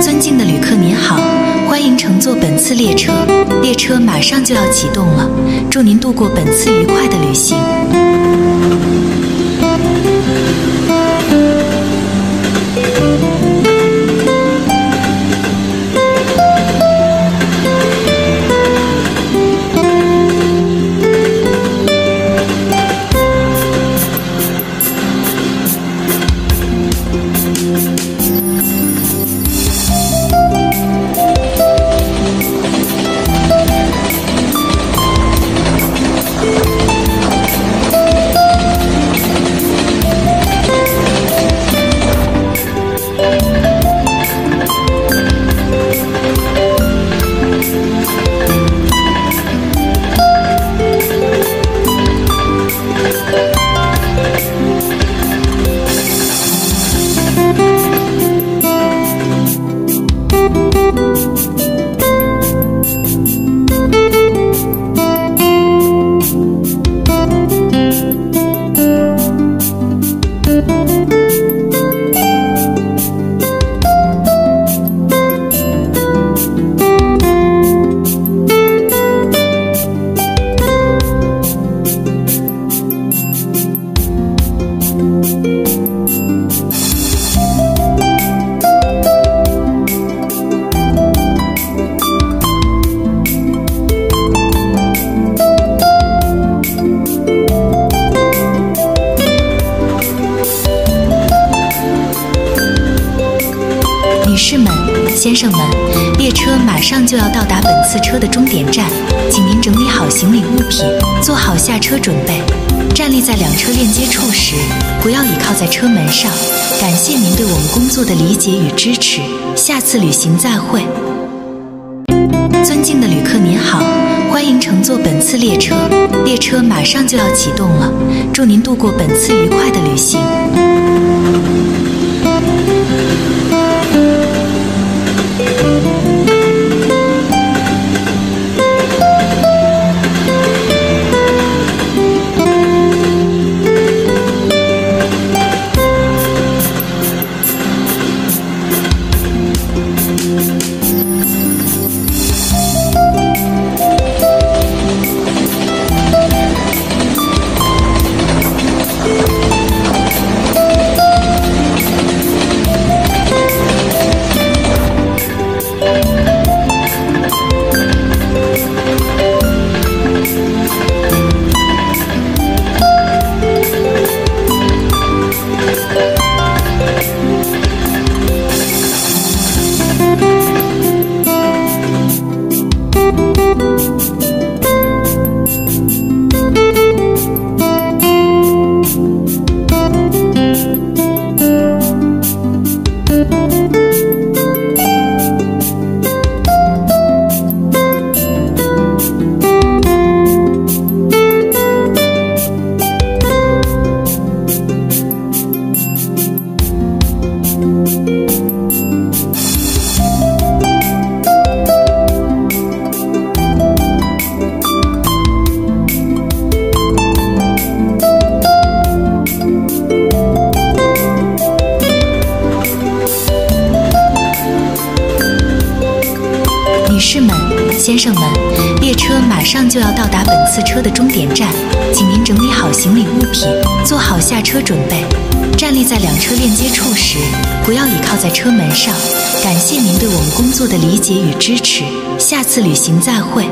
尊敬的旅客您好，欢迎乘坐本次列车，列车马上就要启动了，祝您度过本次愉快的旅行。士们、先生们，列车马上就要到达本次车的终点站，请您整理好行李物品，做好下车准备。站立在两车链接处时，不要倚靠在车门上。感谢您对我们工作的理解与支持，下次旅行再会。尊敬的旅客您好，欢迎乘坐本次列车，列车马上就要启动了，祝您度过本次愉快的旅行。女士们、先生们，列车马上就要到达本次车的终点站，请您整理好行李物品，做好下车准备。站立在两车链接处时，不要倚靠在车门上。感谢您对我们工作的理解与支持，下次旅行再会。